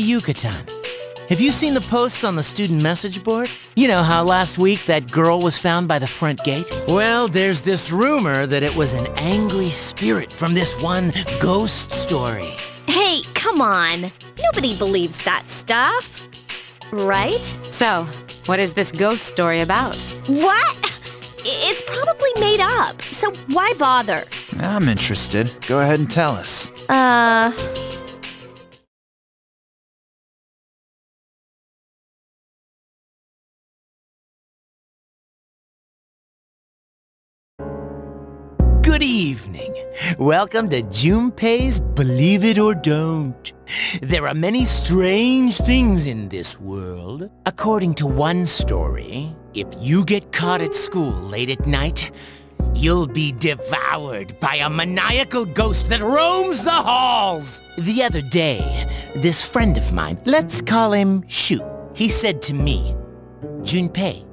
Yuka-tan. Have you seen the posts on the student message board? You know how last week that girl was found by the front gate? Well, there's this rumor that it was an angry spirit from this one ghost story. Hey, come on. Nobody believes that stuff. Right? So, what is this ghost story about? What? It's probably made up, so why bother? I'm interested. Go ahead and tell us. Uh. Evening. Welcome to Junpei's Believe It or Don't. There are many strange things in this world. According to one story, if you get caught at school late at night, you'll be devoured by a maniacal ghost that roams the halls. The other day, this friend of mine, let's call him Shu, he said to me, Junpei,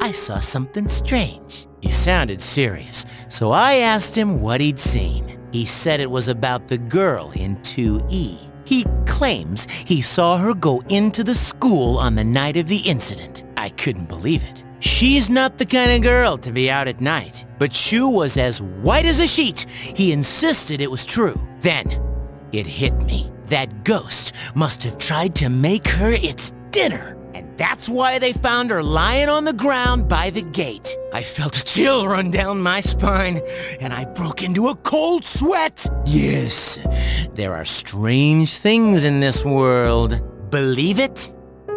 I saw something strange. He sounded serious, so I asked him what he'd seen. He said it was about the girl in 2E. He claims he saw her go into the school on the night of the incident. I couldn't believe it. She's not the kind of girl to be out at night. But Shu was as white as a sheet. He insisted it was true. Then, it hit me. That ghost must have tried to make her its dinner. And that's why they found her lying on the ground by the gate. I felt a chill run down my spine, and I broke into a cold sweat. Yes, there are strange things in this world. Believe it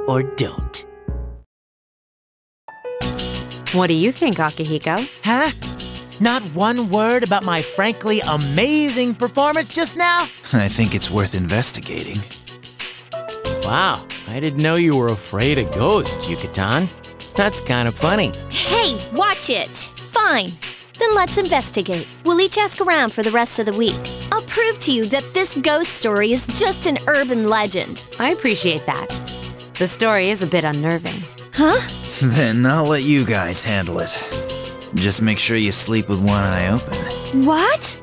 or don't. What do you think, Akihiko? Huh? Not one word about my frankly amazing performance just now? I think it's worth investigating. Wow, I didn't know you were afraid of ghosts, Yuka-tan. That's kind of funny. Hey, watch it! Fine. Then let's investigate. We'll each ask around for the rest of the week. I'll prove to you that this ghost story is just an urban legend. I appreciate that. The story is a bit unnerving. Huh? Then I'll let you guys handle it. Just make sure you sleep with one eye open. What?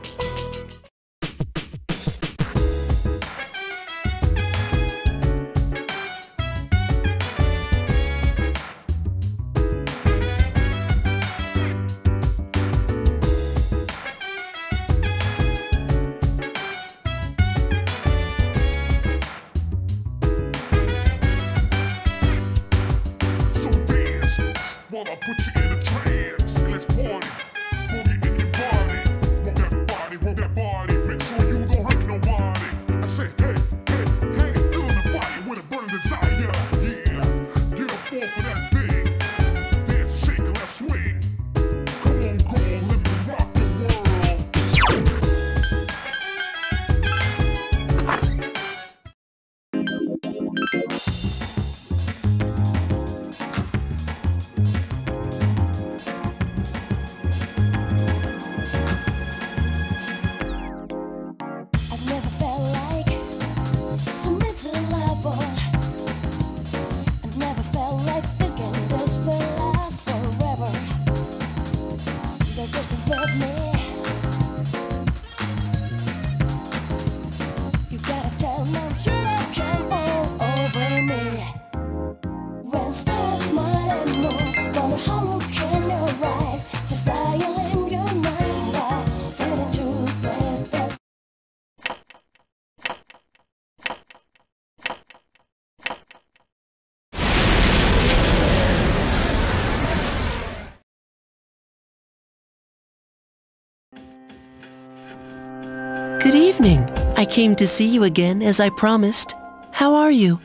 Evening. I came to see you again as I promised. How are you?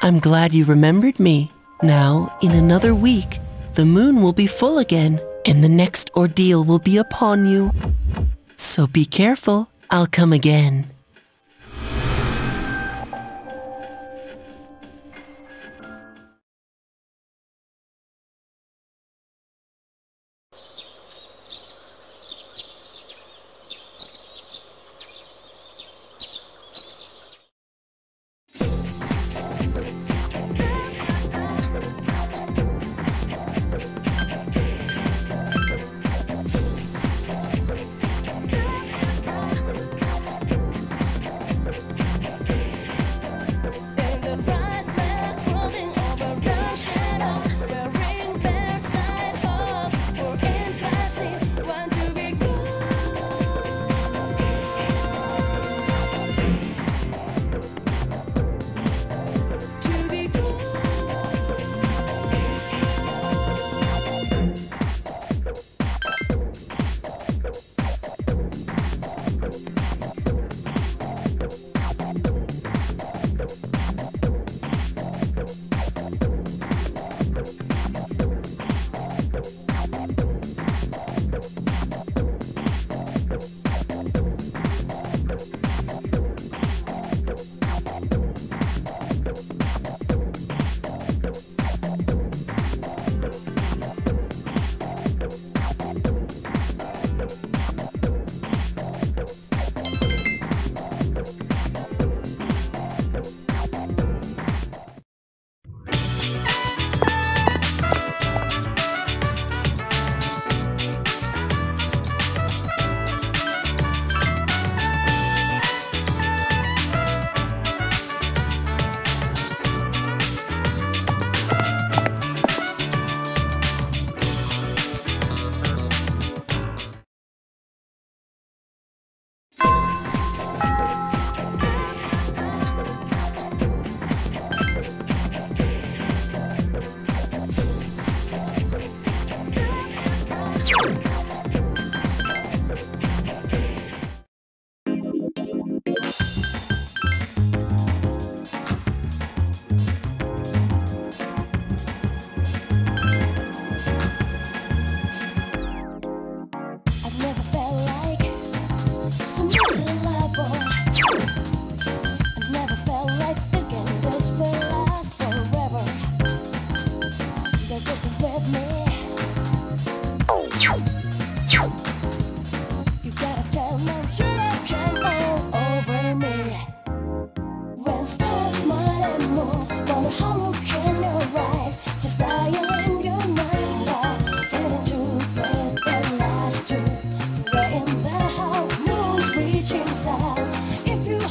I'm glad you remembered me. Now, in another week, the moon will be full again, and the next ordeal will be upon you. So be careful. I'll come again.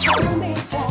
Tell me, tell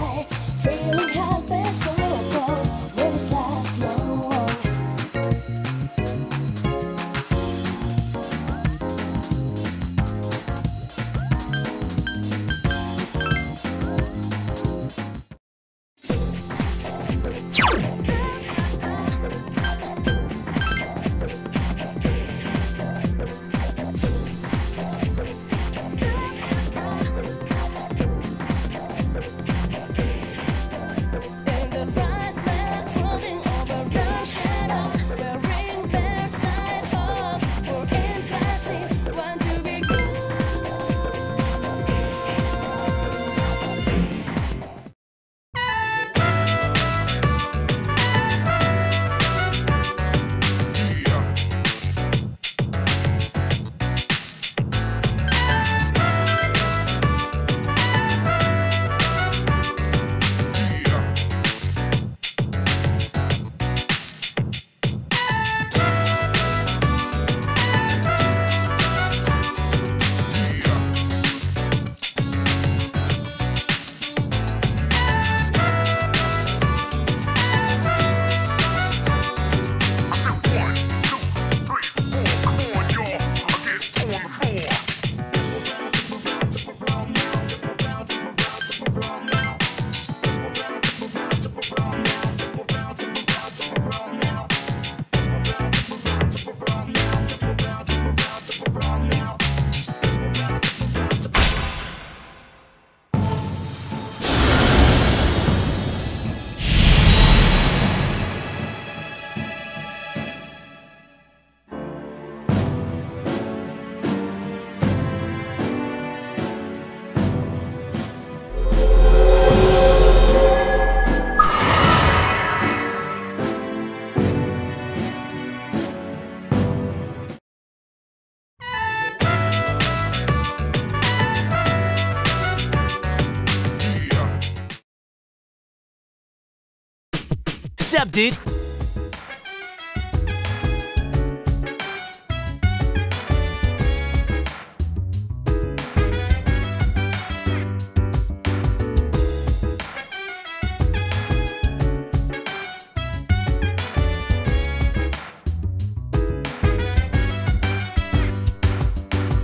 up, dude?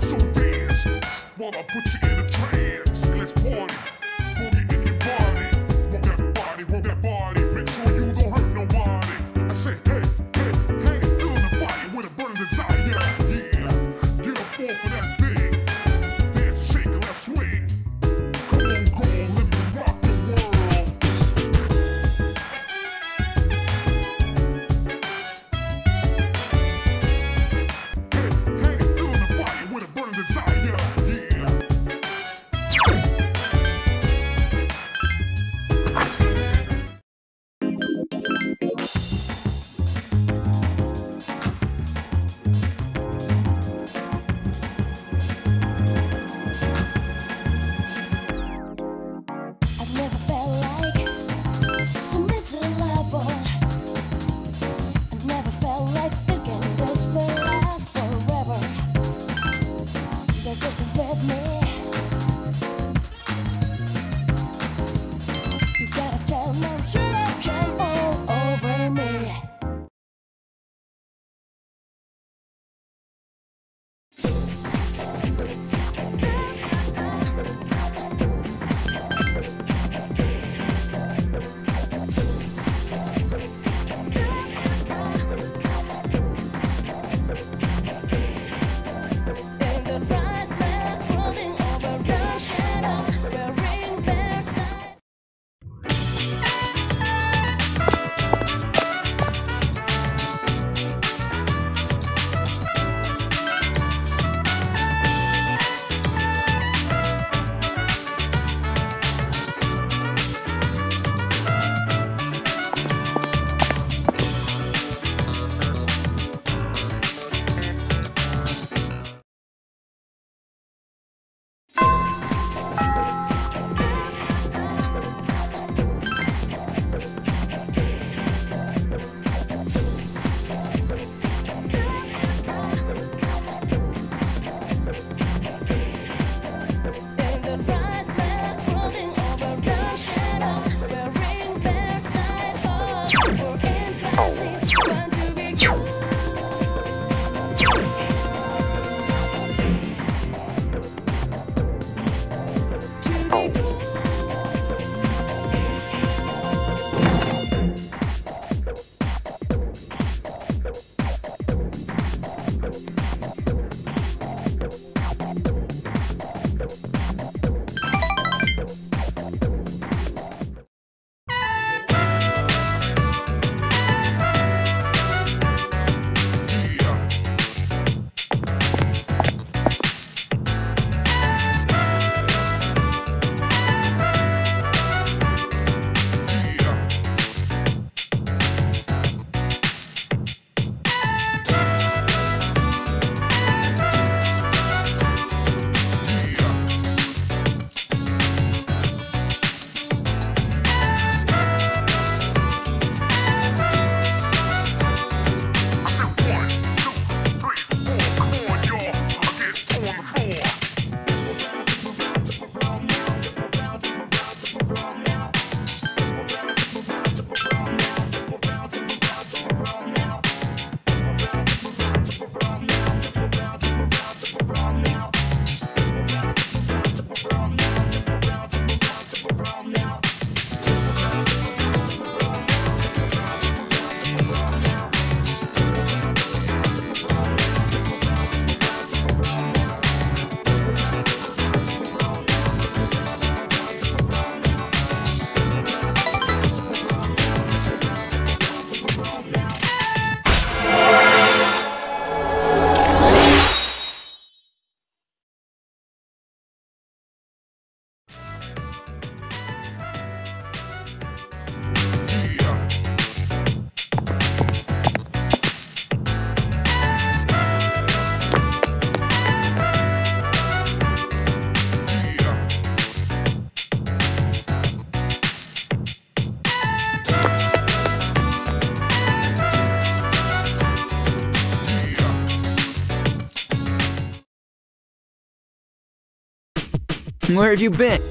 So dance, wanna put you Where have you been?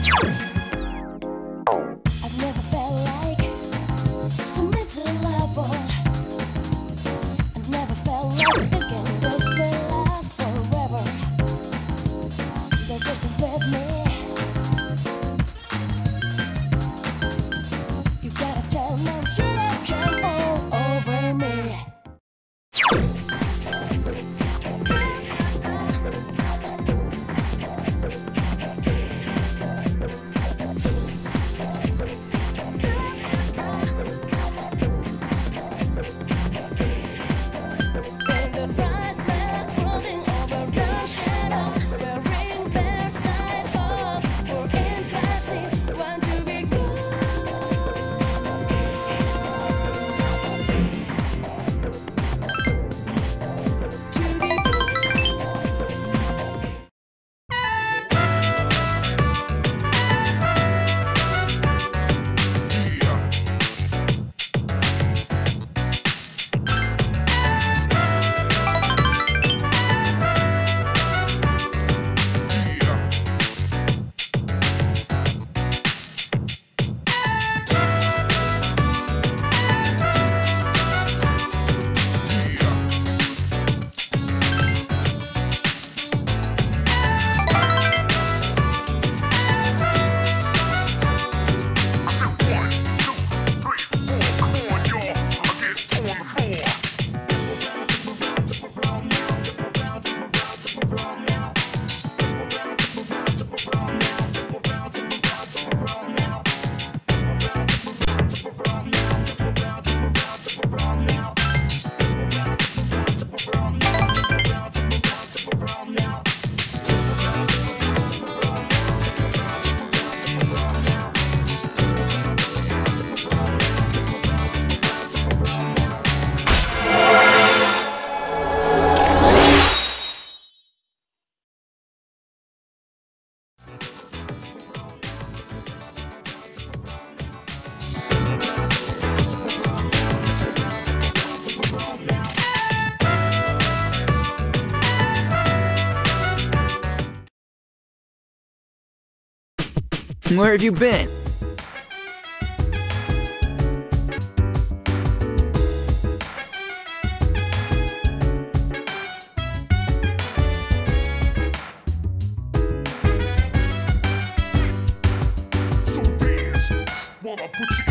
I've Where have you been? wanna put you